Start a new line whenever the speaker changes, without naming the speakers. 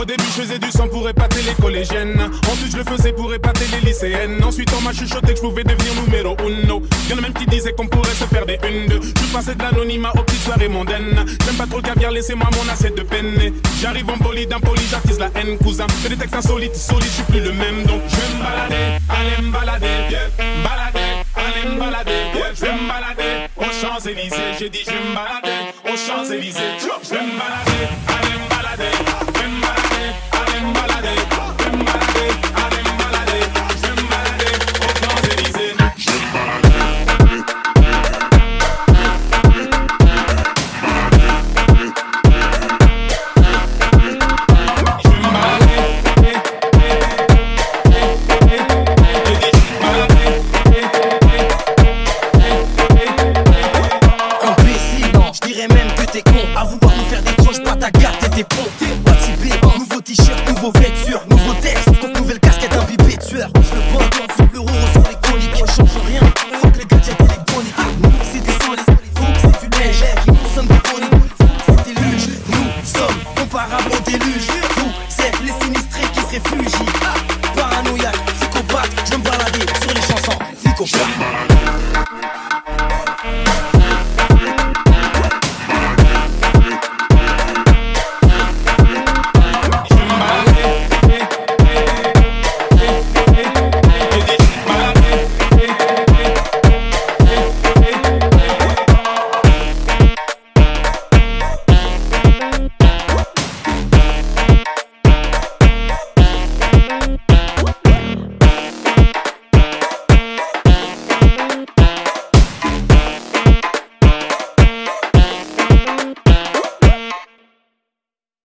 Au début, je faisais du sang pour épater les collégiennes. Ensuite, je le faisais pour épater les lycéennes. Ensuite, on m'a chuchoté que je pouvais devenir numéro uno. Y'en a même qui disaient qu'on pourrait se faire des une deux. Je passais de l'anonymat aux petites soirées mondaines. J'aime pas trop le caviar, laissez-moi mon assiette de peine. J'arrive en bolide, impoli, j'attise la haine, cousin. Fais des textes insolites, solides, je suis plus le même. Donc, je vais me balader, Champs-Élysées. J'ai dit, je balader aux Champs-Élysées. Je vais
dirais même que t'es con À nous faire des croches, pas ta garde et tes ponts Watibé, nouveau t-shirt, nouveau vêture Nouveau texte, contre nouvelle casquette imbibée de sueur. Je le vois quand tu pleurer sur les chroniques. On change rien, que les gadgets électroniques. Nous, c'est des solides, c'est du neige. Nous sommes des chroniques, c'est des luges. Nous sommes comparables au déluge. Vous, c'est les sinistrés qui se réfugient. Paranoïaque, psychopathe, je me balader sur les chansons. Psychopathe